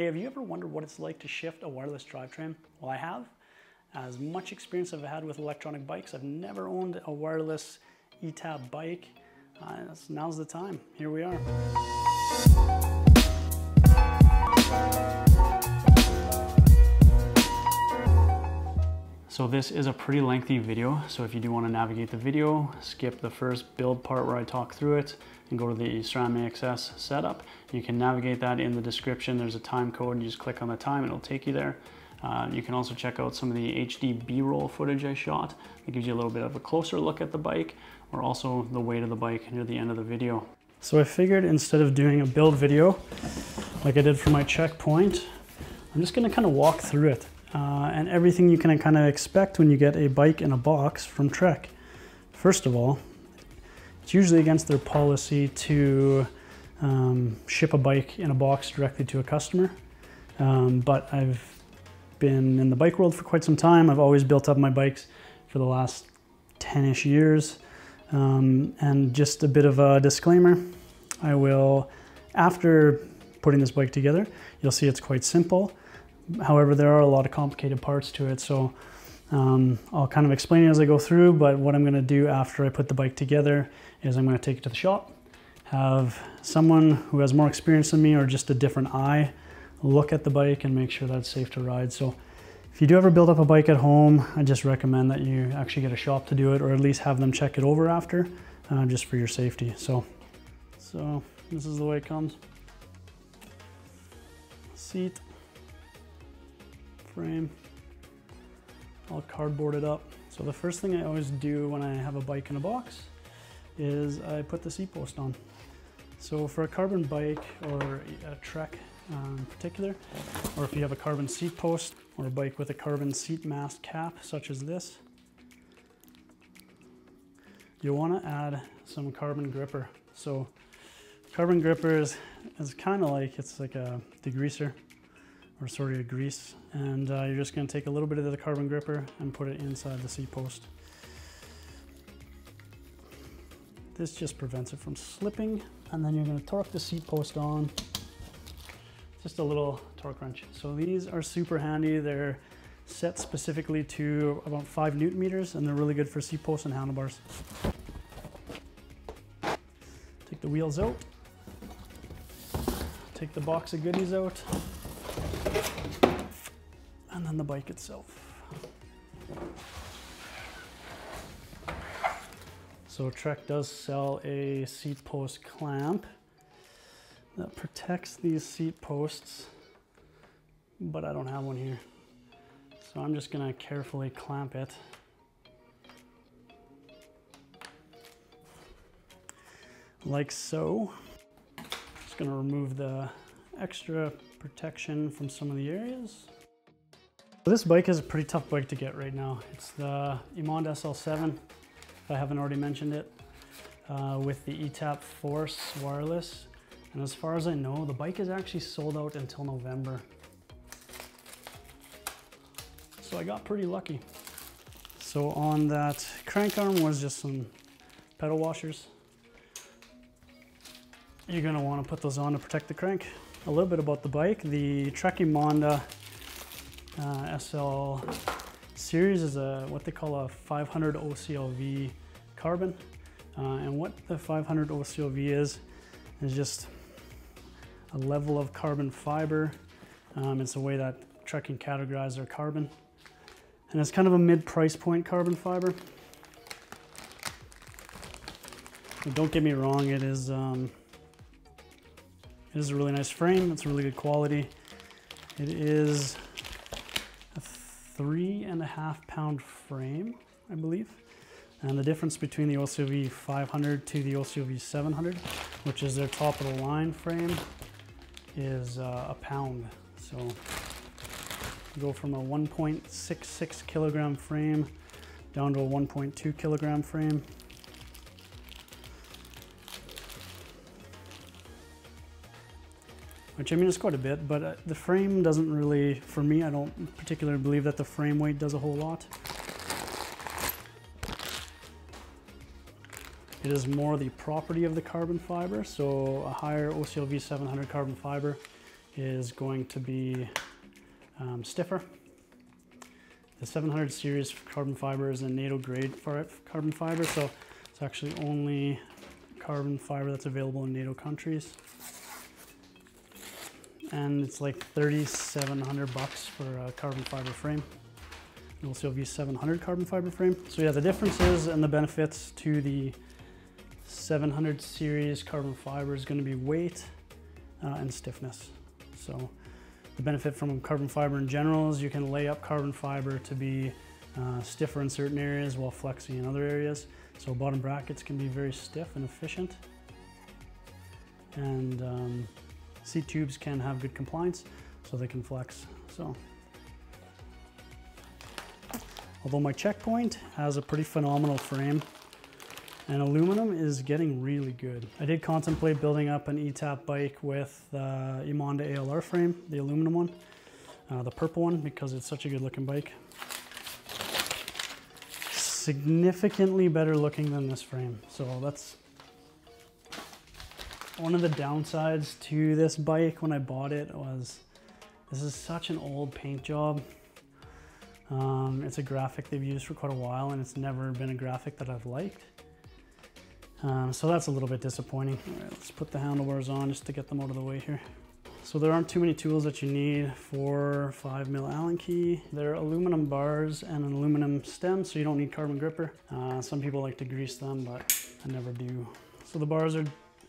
Hey, have you ever wondered what it's like to shift a wireless drivetrain? Well, I have. As much experience I've had with electronic bikes, I've never owned a wireless ETAP bike. Uh, now's the time. Here we are. So this is a pretty lengthy video, so if you do want to navigate the video, skip the first build part where I talk through it and go to the SRAM AXS setup. You can navigate that in the description. There's a time code, you just click on the time, and it'll take you there. Uh, you can also check out some of the HD B-roll footage I shot. It gives you a little bit of a closer look at the bike or also the weight of the bike near the end of the video. So I figured instead of doing a build video like I did for my checkpoint, I'm just gonna kind of walk through it uh, and everything you can kind of expect when you get a bike in a box from Trek. First of all, it's usually against their policy to um, ship a bike in a box directly to a customer. Um, but I've been in the bike world for quite some time. I've always built up my bikes for the last 10-ish years. Um, and just a bit of a disclaimer, I will, after putting this bike together, you'll see it's quite simple. However, there are a lot of complicated parts to it, so um, I'll kind of explain it as I go through, but what I'm gonna do after I put the bike together is I'm gonna take it to the shop, have someone who has more experience than me or just a different eye look at the bike and make sure that it's safe to ride. So if you do ever build up a bike at home, I just recommend that you actually get a shop to do it or at least have them check it over after uh, just for your safety. So, so this is the way it comes. Seat frame, all cardboarded up. So the first thing I always do when I have a bike in a box is I put the seat post on. So for a carbon bike or a Trek um, in particular, or if you have a carbon seat post or a bike with a carbon seat mast cap such as this, you'll want to add some carbon gripper. So carbon gripper is, is kind of like, it's like a degreaser or sort of grease. And uh, you're just gonna take a little bit of the carbon gripper and put it inside the seat post. This just prevents it from slipping. And then you're gonna torque the seat post on. Just a little torque wrench. So these are super handy. They're set specifically to about five newton meters and they're really good for seat posts and handlebars. Take the wheels out. Take the box of goodies out and then the bike itself. So Trek does sell a seat post clamp that protects these seat posts, but I don't have one here. So I'm just gonna carefully clamp it. Like so. Just gonna remove the extra protection from some of the areas. This bike is a pretty tough bike to get right now. It's the Emonda SL7, if I haven't already mentioned it, uh, with the ETAP Force wireless. And as far as I know, the bike is actually sold out until November. So I got pretty lucky. So on that crank arm was just some pedal washers. You're gonna wanna put those on to protect the crank. A little bit about the bike. The Trek Emonda uh, SL series is a what they call a 500 OCLV carbon. Uh, and what the 500 OCLV is, is just a level of carbon fiber. Um, it's a way that Trek can categorize their carbon. And it's kind of a mid price point carbon fiber. Don't get me wrong, it is, um, it is a really nice frame. It's really good quality. It is a three and a half pound frame, I believe. And the difference between the OCLV 500 to the OCLV 700, which is their top of the line frame, is uh, a pound. So go from a 1.66 kilogram frame down to a 1.2 kilogram frame. Which I mean is quite a bit, but uh, the frame doesn't really, for me, I don't particularly believe that the frame weight does a whole lot. It is more the property of the carbon fiber, so a higher OCLV 700 carbon fiber is going to be um, stiffer. The 700 series carbon fiber is a NATO grade carbon fiber, so it's actually only carbon fiber that's available in NATO countries. And it's like 3,700 bucks for a carbon fiber frame. And also V700 carbon fiber frame. So yeah, the differences and the benefits to the 700 series carbon fiber is gonna be weight uh, and stiffness. So the benefit from carbon fiber in general is you can lay up carbon fiber to be uh, stiffer in certain areas while flexing in other areas. So bottom brackets can be very stiff and efficient. And um, seat tubes can have good compliance, so they can flex. So, although my checkpoint has a pretty phenomenal frame, and aluminum is getting really good. I did contemplate building up an ETAP bike with uh, Emonda ALR frame, the aluminum one, uh, the purple one, because it's such a good looking bike. Significantly better looking than this frame. So that's one of the downsides to this bike when I bought it was this is such an old paint job. Um, it's a graphic they've used for quite a while and it's never been a graphic that I've liked. Um, so that's a little bit disappointing. All right, let's put the handlebars on just to get them out of the way here. So there aren't too many tools that you need for 5 mil Allen key. They're aluminum bars and an aluminum stem, so you don't need carbon gripper. Uh, some people like to grease them, but I never do. So the bars are,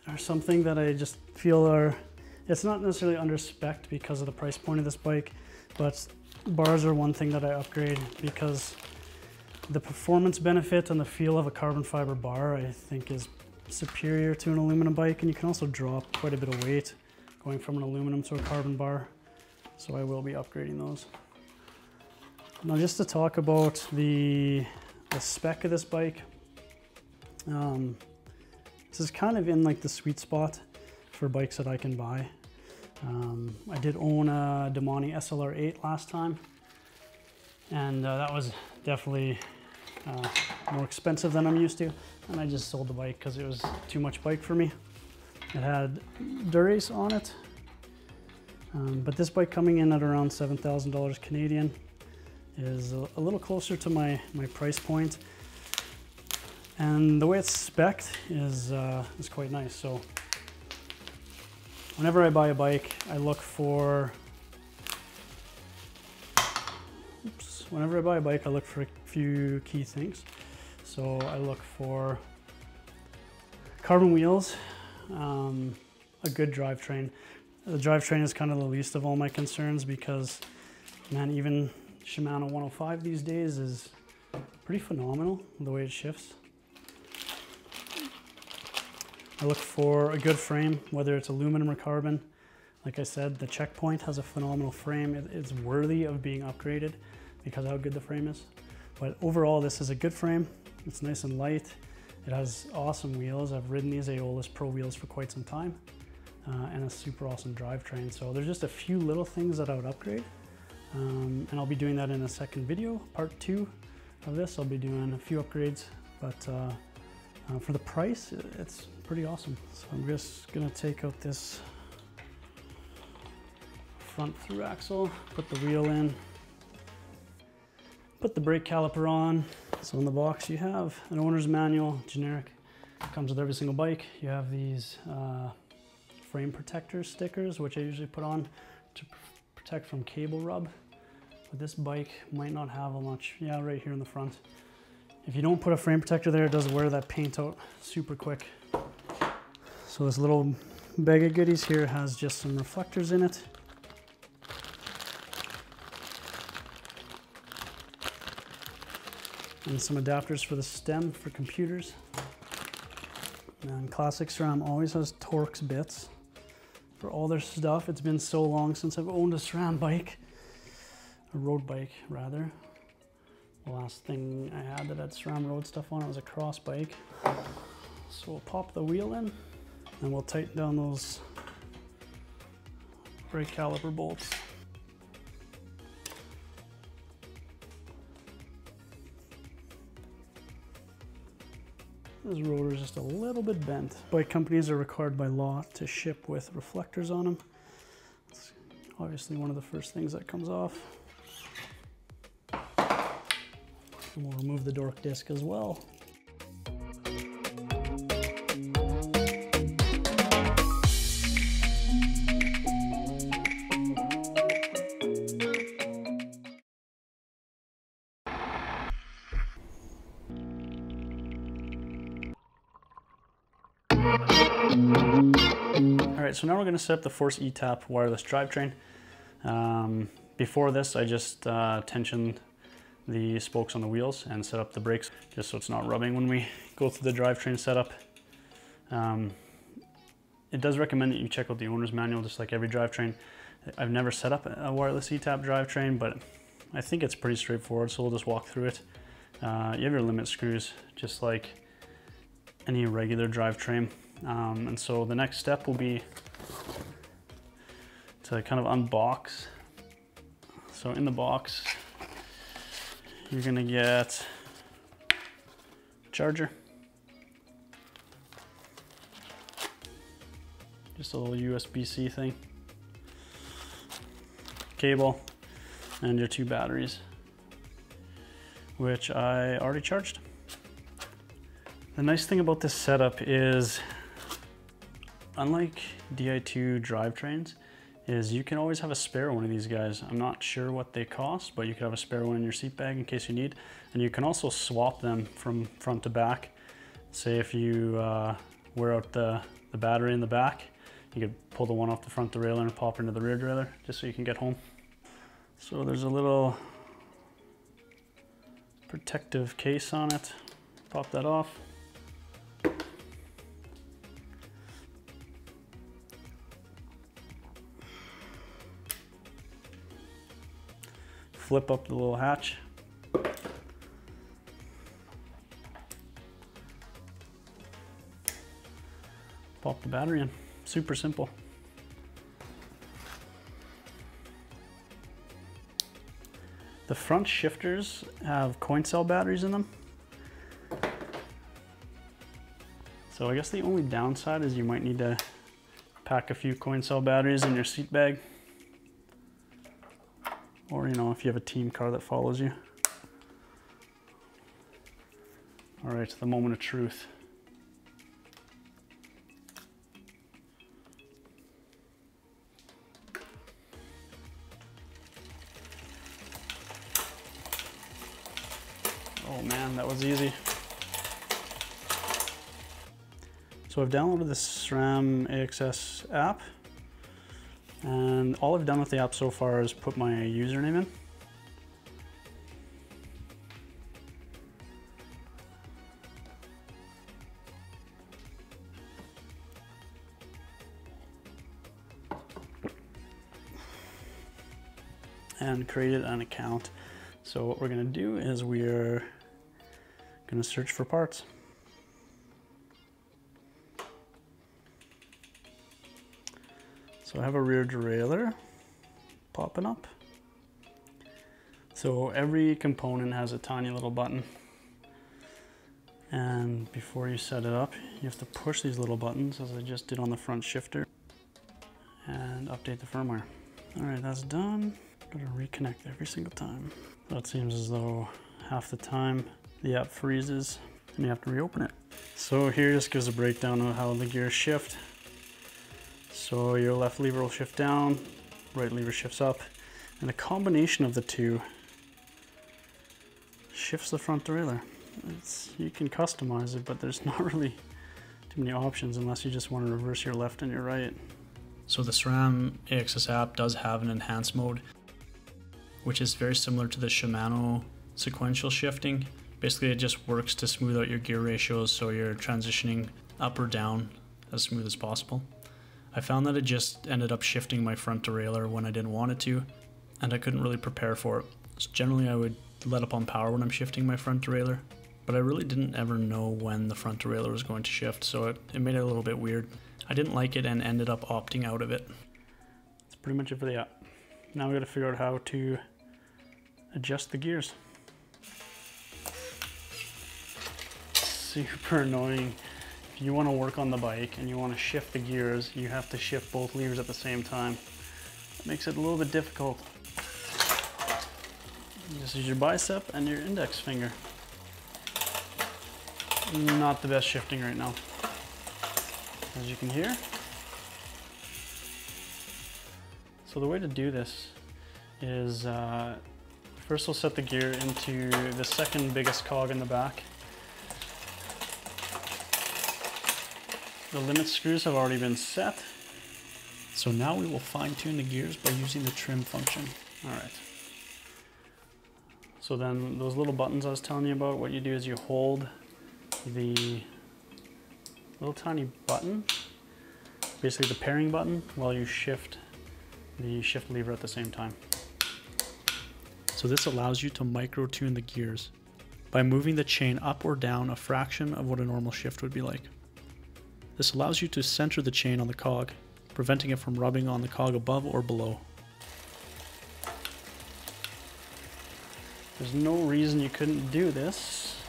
are something that I just feel are, it's not necessarily under spec because of the price point of this bike, but bars are one thing that I upgrade because the performance benefit and the feel of a carbon fiber bar I think is superior to an aluminum bike and you can also drop quite a bit of weight going from an aluminum to a carbon bar. So I will be upgrading those. Now just to talk about the, the spec of this bike. Um, this is kind of in like the sweet spot for bikes that I can buy. Um, I did own a Domane SLR8 last time and uh, that was definitely uh, more expensive than I'm used to. And I just sold the bike because it was too much bike for me. It had Dura-Ace on it. Um, but this bike coming in at around $7,000 Canadian is a, a, little closer to my, my price point. And the way it's spec'd is, uh, is quite nice. So whenever I buy a bike, I look for oops, whenever I buy a bike, I look for a few key things. So I look for carbon wheels, um, a good drivetrain. The drivetrain is kind of the least of all my concerns because, man, even Shimano 105 these days is pretty phenomenal the way it shifts. I look for a good frame, whether it's aluminum or carbon. Like I said, the checkpoint has a phenomenal frame. It's worthy of being upgraded because how good the frame is. But overall, this is a good frame. It's nice and light. It has awesome wheels. I've ridden these Aeolus Pro wheels for quite some time uh, and a super awesome drivetrain. So there's just a few little things that I would upgrade. Um, and I'll be doing that in a second video, part two of this. I'll be doing a few upgrades, but uh, uh, for the price, it's pretty awesome. So I'm just gonna take out this front through axle, put the wheel in, put the brake caliper on. So in the box you have an owner's manual, generic, comes with every single bike. You have these uh, frame protector stickers, which I usually put on to protect from cable rub. But this bike might not have a much, yeah, right here in the front. If you don't put a frame protector there, it does wear that paint out super quick. So this little bag of goodies here has just some reflectors in it. and some adapters for the stem for computers. And Classic SRAM always has Torx bits for all their stuff. It's been so long since I've owned a SRAM bike, a road bike rather. Last thing I had that had SRAM road stuff on it was a cross bike. So we'll pop the wheel in and we'll tighten down those brake caliper bolts. This rotor is just a little bit bent. Bike companies are required by law to ship with reflectors on them. Let's obviously one of the first things that comes off. And we'll remove the dork disc as well. All right, so now we're gonna set up the Force ETAP wireless drivetrain. Um, before this, I just uh, tensioned the spokes on the wheels and set up the brakes just so it's not rubbing when we go through the drivetrain setup. Um, it does recommend that you check out the owner's manual just like every drivetrain. I've never set up a wireless ETAP drivetrain, but I think it's pretty straightforward, so we'll just walk through it. Uh, you have your limit screws, just like any regular drivetrain. Um, and so the next step will be to kind of unbox. So in the box, you're gonna get charger, just a little USB-C thing, cable, and your two batteries, which I already charged. The nice thing about this setup is unlike Di2 drivetrains, is you can always have a spare one of these guys. I'm not sure what they cost, but you could have a spare one in your seat bag in case you need. And you can also swap them from front to back. Say if you uh, wear out the, the battery in the back, you could pull the one off the front derailleur and pop into the rear derailleur just so you can get home. So there's a little protective case on it. Pop that off. Flip up the little hatch. Pop the battery in, super simple. The front shifters have coin cell batteries in them. So I guess the only downside is you might need to pack a few coin cell batteries in your seat bag or you know if you have a team car that follows you. All right, the moment of truth. Oh man, that was easy. So I've downloaded the SRAM AXS app. And all I've done with the app so far is put my username in. and created an account. So what we're gonna do is we're gonna search for parts. So I have a rear derailleur popping up. So every component has a tiny little button. And before you set it up, you have to push these little buttons as I just did on the front shifter and update the firmware. All right, that's done. Gotta reconnect every single time. That seems as though half the time the app freezes and you have to reopen it. So here just gives a breakdown of how the gears shift. So your left lever will shift down, right lever shifts up, and a combination of the two shifts the front derailleur. It's, you can customize it, but there's not really too many options unless you just want to reverse your left and your right. So the SRAM AXS app does have an enhanced mode, which is very similar to the Shimano sequential shifting. Basically, it just works to smooth out your gear ratios so you're transitioning up or down as smooth as possible. I found that it just ended up shifting my front derailleur when I didn't want it to, and I couldn't really prepare for it. So generally I would let up on power when I'm shifting my front derailleur, but I really didn't ever know when the front derailleur was going to shift, so it, it made it a little bit weird. I didn't like it and ended up opting out of it. That's pretty much it for the app. Now we gotta figure out how to adjust the gears. Super annoying you want to work on the bike and you want to shift the gears, you have to shift both levers at the same time. It makes it a little bit difficult. This is your bicep and your index finger. Not the best shifting right now. As you can hear. So the way to do this is uh, first we'll set the gear into the second biggest cog in the back. The limit screws have already been set. So now we will fine tune the gears by using the trim function. All right. So then those little buttons I was telling you about, what you do is you hold the little tiny button, basically the pairing button, while you shift the shift lever at the same time. So this allows you to micro tune the gears by moving the chain up or down a fraction of what a normal shift would be like. This allows you to center the chain on the cog, preventing it from rubbing on the cog above or below. There's no reason you couldn't do this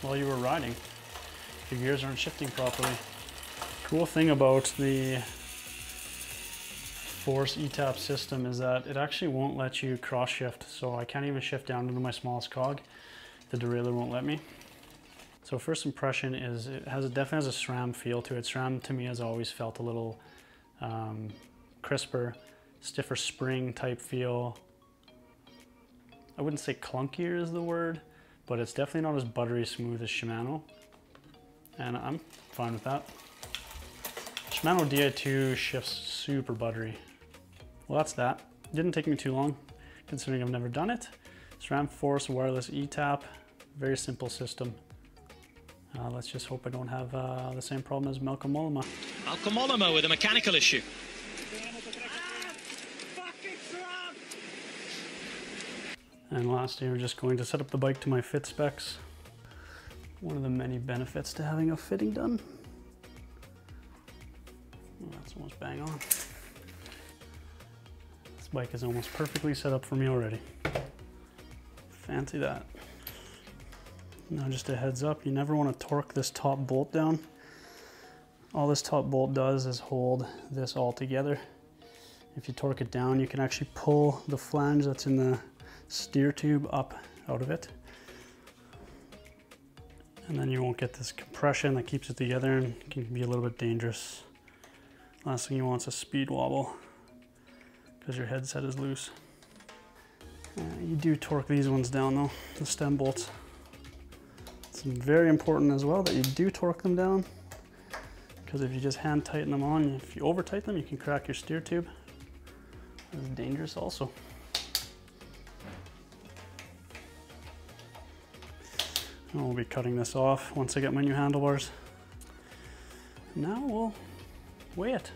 while you were riding. Your gears aren't shifting properly. Cool thing about the Force ETAP system is that it actually won't let you cross shift. So I can't even shift down into my smallest cog. The derailleur won't let me. So first impression is it has it definitely has a SRAM feel to it. SRAM to me has always felt a little um, crisper, stiffer spring type feel. I wouldn't say clunkier is the word, but it's definitely not as buttery smooth as Shimano. And I'm fine with that. Shimano Di2 shifts super buttery. Well, that's that. Didn't take me too long, considering I've never done it. SRAM Force Wireless ETAP, very simple system. Uh, let's just hope I don't have uh, the same problem as Malcolm Mollema. Malcolm Mollema with a mechanical issue. And lastly, we're just going to set up the bike to my fit specs. One of the many benefits to having a fitting done. Well, that's almost bang on This bike is almost perfectly set up for me already. Fancy that. Now just a heads up, you never want to torque this top bolt down. All this top bolt does is hold this all together. If you torque it down, you can actually pull the flange that's in the steer tube up out of it. And then you won't get this compression that keeps it together and can be a little bit dangerous. Last thing you want is a speed wobble because your headset is loose. Uh, you do torque these ones down though, the stem bolts. It's very important as well that you do torque them down because if you just hand tighten them on, if you over tighten them, you can crack your steer tube. It's dangerous also. And we'll be cutting this off once I get my new handlebars. Now we'll weigh it.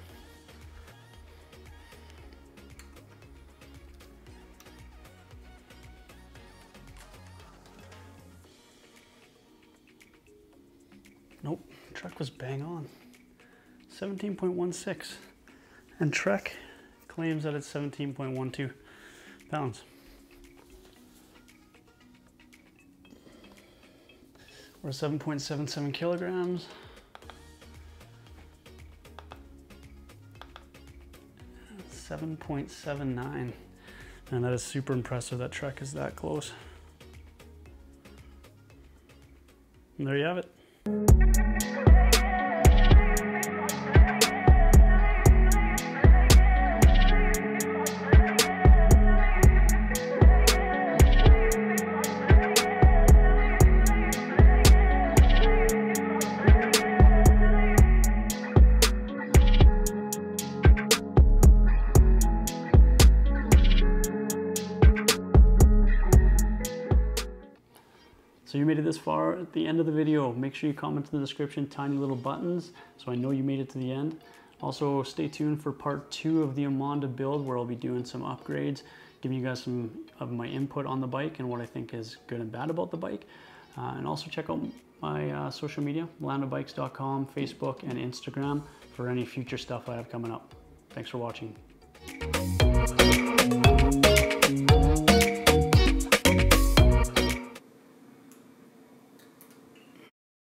Trek was bang on. 17.16. And Trek claims that it's 17.12 pounds. Or 7.77 kilograms. Seven point seven nine, and that is super impressive. That Trek is that close. And there you have it. You made it this far at the end of the video. Make sure you comment in the description tiny little buttons so I know you made it to the end. Also stay tuned for part two of the Emonda build where I'll be doing some upgrades, giving you guys some of my input on the bike and what I think is good and bad about the bike. Uh, and also check out my uh, social media, my landofbikes.com, Facebook, and Instagram for any future stuff I have coming up. Thanks for watching.